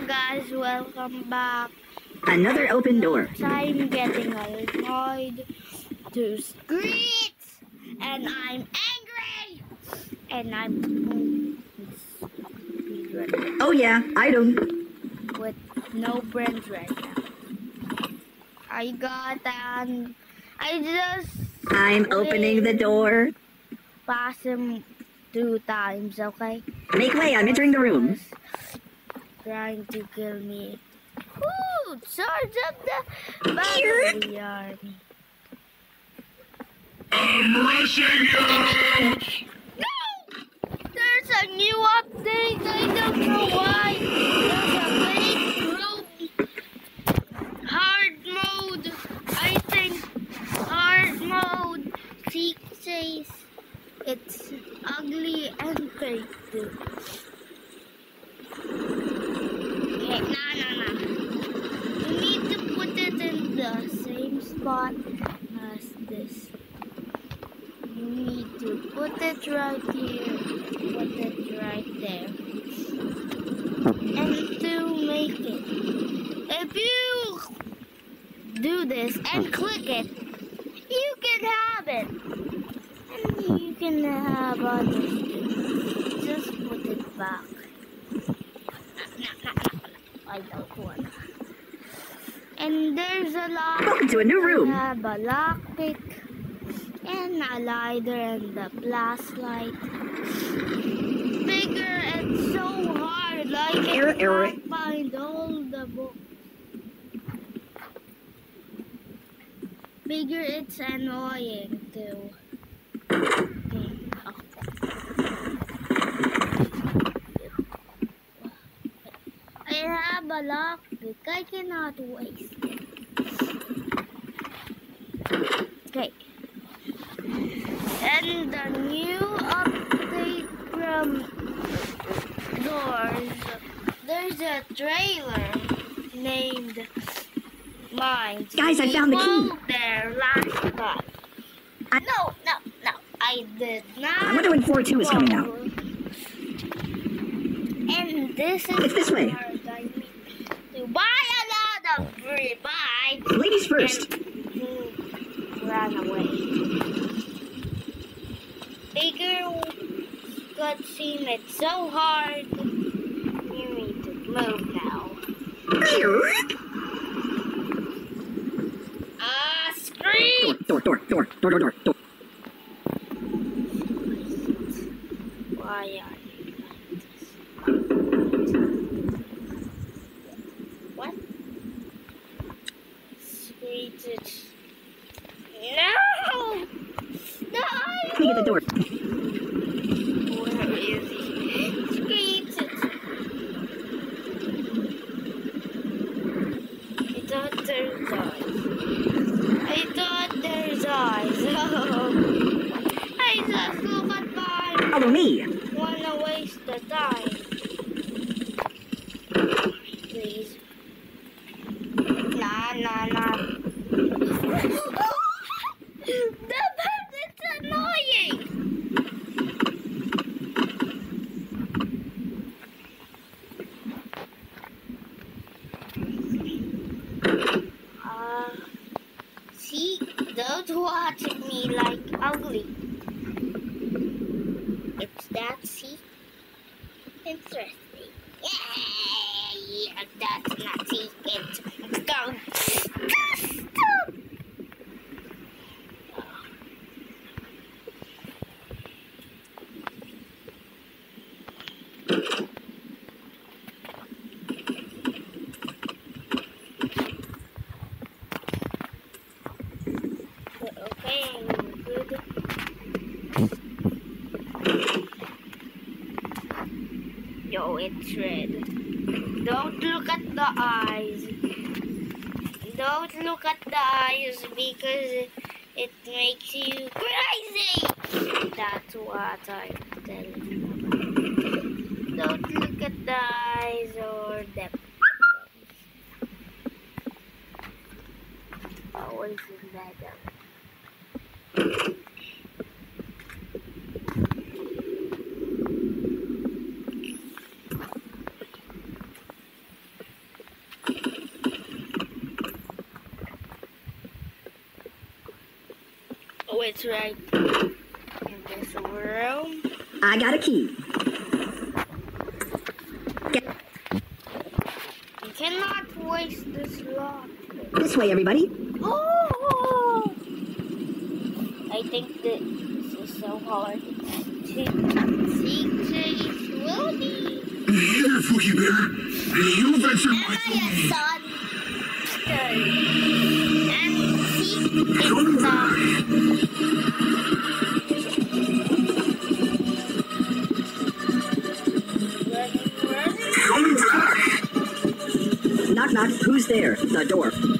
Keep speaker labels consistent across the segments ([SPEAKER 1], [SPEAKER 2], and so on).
[SPEAKER 1] Hello guys, welcome back.
[SPEAKER 2] Another open door.
[SPEAKER 1] I'm getting annoyed to screech and I'm angry and I'm
[SPEAKER 2] Oh yeah, item.
[SPEAKER 1] with no friends right now. I got an I just
[SPEAKER 2] I'm opening the door.
[SPEAKER 1] pass him two times, okay?
[SPEAKER 2] Make way, I'm entering the room.
[SPEAKER 1] Trying to kill me. Ooh, charge up the battery army.
[SPEAKER 3] I'm rushing you!
[SPEAKER 1] No! There's a new update. I don't know why. There's a big group. Hard mode. I think hard mode. Seek says it's ugly and fake too. Okay, no, no, no. You need to put it in the same spot as this. You need to put it right here, put it right there. And to make it, if you do this and click it, you can have it. And you can have others too. Just put it back. I don't want And there's a lot.
[SPEAKER 2] Welcome to a new room.
[SPEAKER 1] I have a lockpick and a lighter and a flashlight. Figure and so hard, like I
[SPEAKER 2] Error, error.
[SPEAKER 1] can't find all the book. Figure, it's annoying too. Okay. oh. I a lockpick. I cannot waste it. Okay. And the new update from Doors, there's a trailer named Mines.
[SPEAKER 2] Guys, I found the key.
[SPEAKER 1] there last time.
[SPEAKER 2] I-
[SPEAKER 1] No, no, no. I did not.
[SPEAKER 2] I wonder when 4-2 is coming out.
[SPEAKER 1] And this is
[SPEAKER 2] It's this way.
[SPEAKER 1] the part I need to buy a lot of free buy
[SPEAKER 2] Ladies first.
[SPEAKER 1] and ran away. Figure cutscene, it's so hard. You need to move now. Ah, scream!
[SPEAKER 2] Door, door, door, door, door, door, door.
[SPEAKER 1] Why are you like this? What? Sweet. it- No! No!
[SPEAKER 2] Let me get the door.
[SPEAKER 1] Where is he? Sweet. it- I thought there's eyes. I thought there's eyes. I just look at mine.
[SPEAKER 2] Follow me.
[SPEAKER 1] Wanna waste the time. Please. Nah, nah, nah. the bird is annoying. Uh, see, don't watch me like ugly. It's that see? Interesting. Yeah, that's not see. It's go. Stop. Okay, I'm good. Yo, it's red. Don't look at the eyes. Don't look at the eyes because it makes you crazy. That's what I tell you. Don't look at the eyes or the Always in that. It's right in this room.
[SPEAKER 2] I got a key. Get
[SPEAKER 1] You cannot waste this lock.
[SPEAKER 2] this way, everybody.
[SPEAKER 1] Oh! I think that this is so hard to see slowly.
[SPEAKER 3] Here, Fookie Bear. You ventured
[SPEAKER 1] Am
[SPEAKER 3] my
[SPEAKER 1] I a
[SPEAKER 3] domain.
[SPEAKER 1] son? And see
[SPEAKER 3] Come
[SPEAKER 2] There? The door.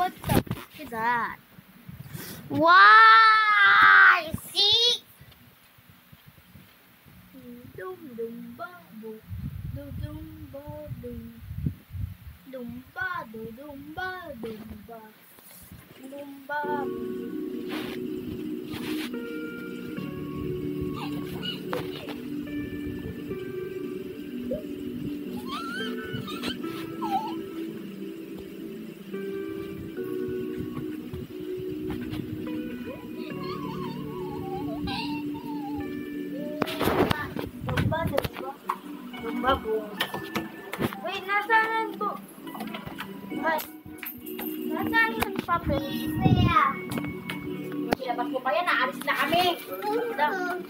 [SPEAKER 1] What the fuck is that? Why? See? Dum dum ba bo, dum dum ba dum, dum ba do dum ba dum ba, dum ba.
[SPEAKER 4] Dapat ko pa yan, naalis na kami.
[SPEAKER 1] Ay,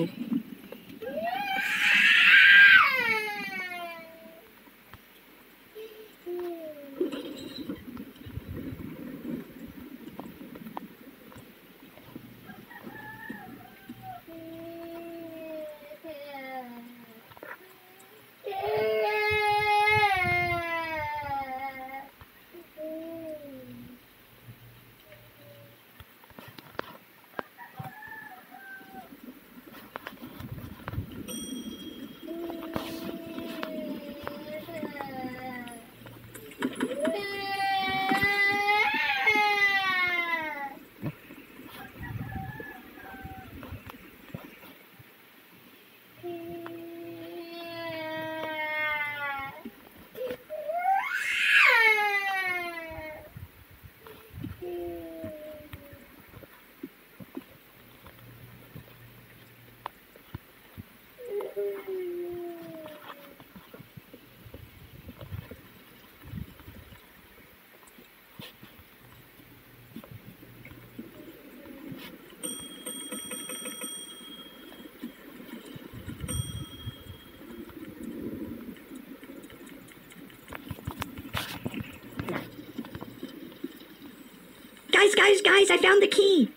[SPEAKER 2] guys, guys, guys! I found the key.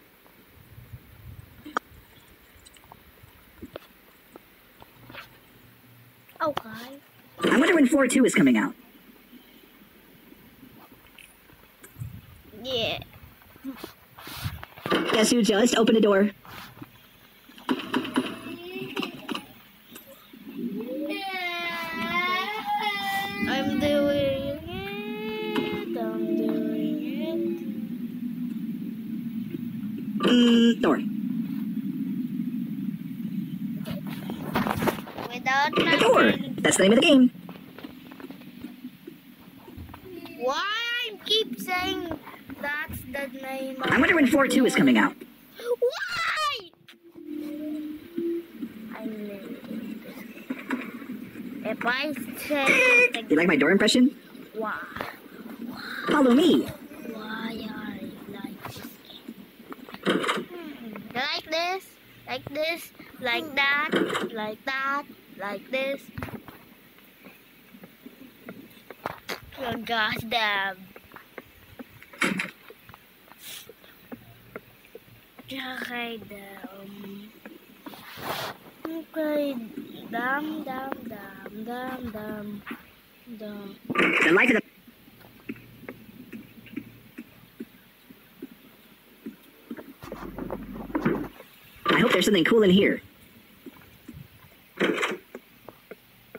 [SPEAKER 1] Okay.
[SPEAKER 2] I wonder when 4 2 is coming out.
[SPEAKER 1] Yeah.
[SPEAKER 2] Guess who just opened a door?
[SPEAKER 1] I'm doing it. I'm doing
[SPEAKER 2] Mm, door.
[SPEAKER 1] it. Without
[SPEAKER 2] The door.
[SPEAKER 1] knocking.
[SPEAKER 2] That's the name of the game.
[SPEAKER 1] Why I keep saying that's the name of
[SPEAKER 2] I wonder when 4 2 is coming out.
[SPEAKER 1] Why? I. If I say
[SPEAKER 2] You like my door impression?
[SPEAKER 1] why?
[SPEAKER 2] Follow me.
[SPEAKER 1] Why are you like this? Hmm, Like this, like this, like that, like that, like this. Oh, gosh damn. Okay, damn. Okay, damn, damn, damn, damn, damn, damn.
[SPEAKER 2] The life of the. I hope there's something cool in here.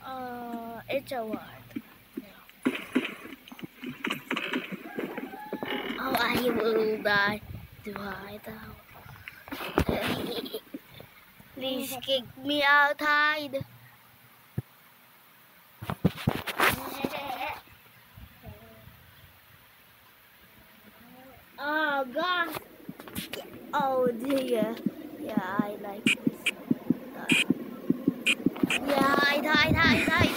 [SPEAKER 1] Uh, it's a word. Oh, I will die. Do I though? Please kick me out, hide. Oh God. Oh dear. Yeah, I like this. Yeah, hide, hide, hide, hide.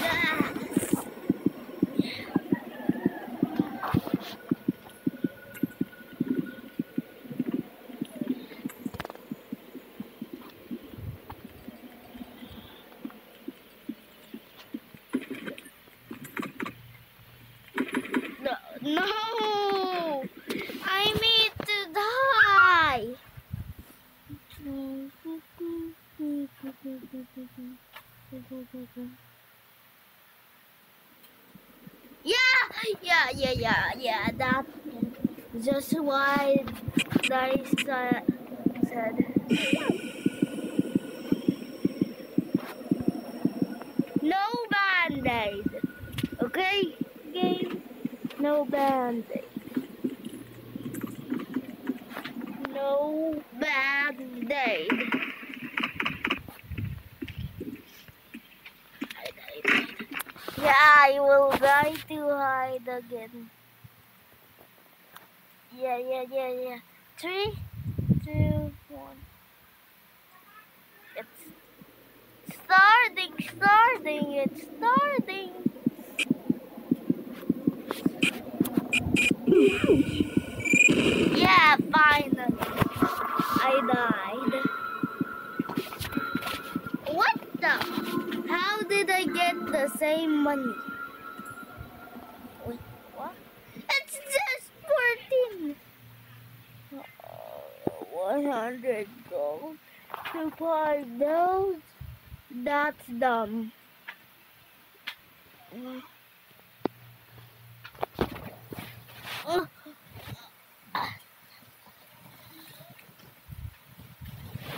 [SPEAKER 1] ah. No! I need to die! Yeah, yeah, yeah, yeah, yeah. That just why I sa- said. No band-aid. Okay, game. No band-aid. No hide, hide. Yeah, I will try to hide again. Yeah, yeah, yeah, yeah. Three, two, one. It's starting, starting, it's starting. Yeah, finally. I died. What the? How did I get the same money? Wait, what? It's just 14. Uh, 100 gold to buy those. That's dumb. Uh, Can't you just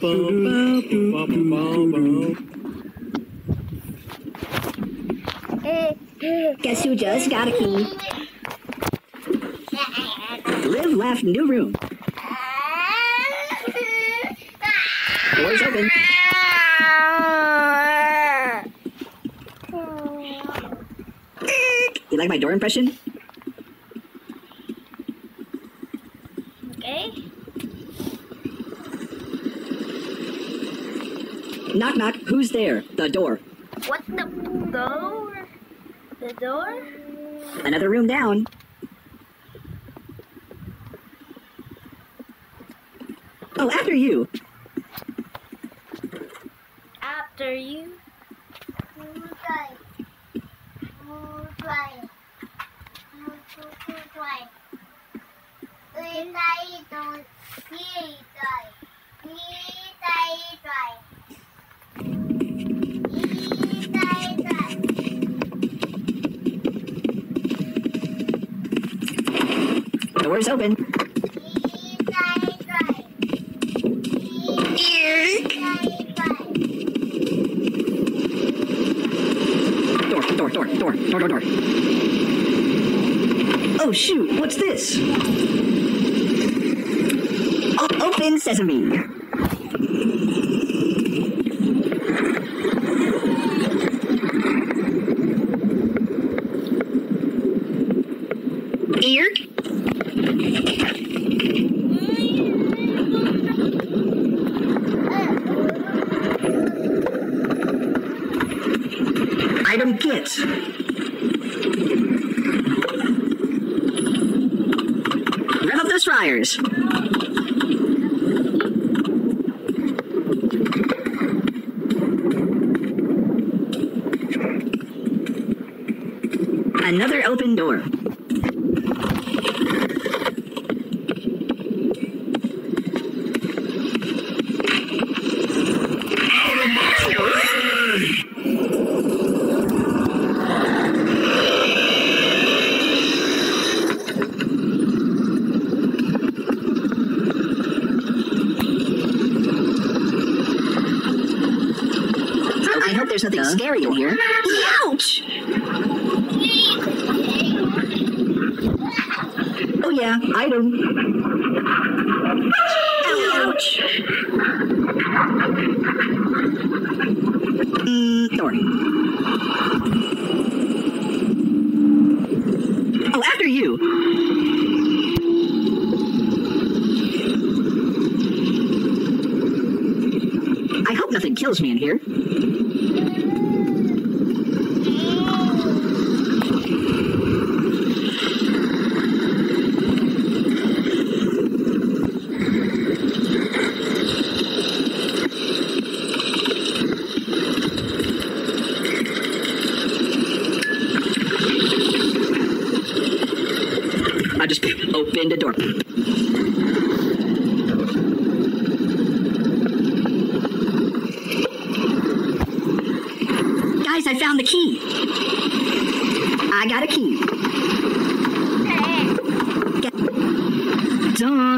[SPEAKER 5] Boom,
[SPEAKER 2] Guess who just got a key? Live, laugh, new room. Doors open. You like my door impression?
[SPEAKER 1] Okay.
[SPEAKER 2] Knock, knock. Who's there? The door.
[SPEAKER 1] What the door? The door?
[SPEAKER 2] Another room down. Oh, after you.
[SPEAKER 1] After you.
[SPEAKER 2] Doors open. Door, door, door, door, door, door, door. Oh shoot, what's this? O- open sesame. Ear? Item kit. Rev up those fryers. Another open door. I hope there's nothing scary in here. Ouch! Oh yeah, item. Ouch! Mm, door. Oh, after you. I hope nothing kills me in here. I just opened a door. Guys, I found the key. I got a key. Get- Door.
[SPEAKER 3] Rush!
[SPEAKER 2] New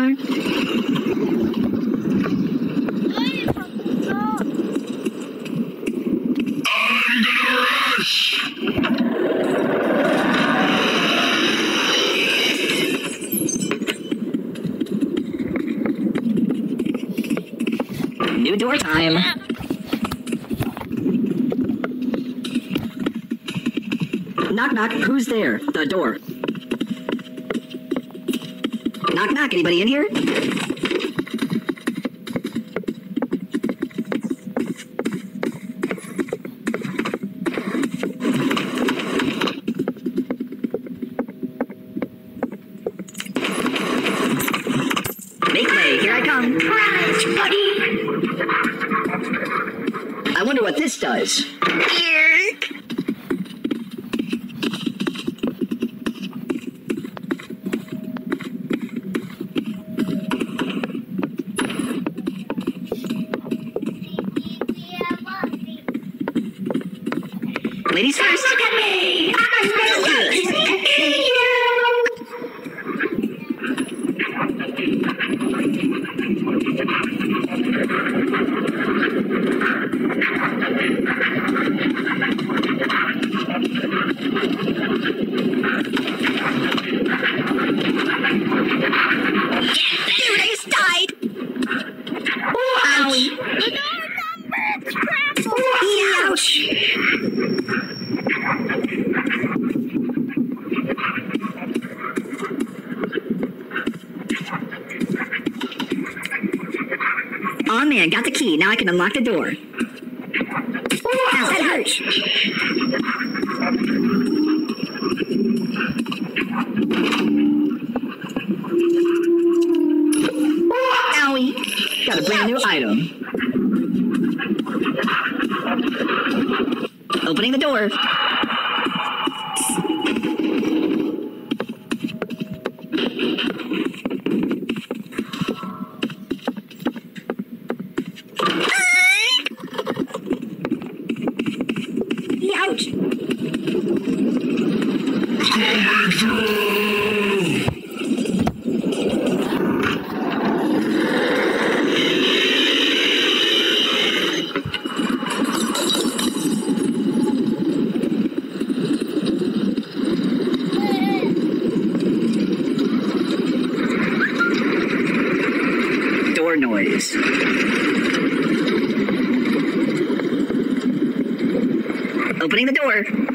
[SPEAKER 2] door time. Knock, knock. Who's there? The door. Knock. Anybody in here? Make way. Here I come. Surprise, buddy. I wonder what this does.
[SPEAKER 1] Look at me.
[SPEAKER 2] Dude, I just died. Owie. Ouch. Oh man, got the key. Now I can unlock the door. Ow, that hurts. Owie.
[SPEAKER 1] Got a brand new item.
[SPEAKER 2] Opening the door. Opening the door.